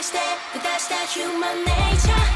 but that's that human nature.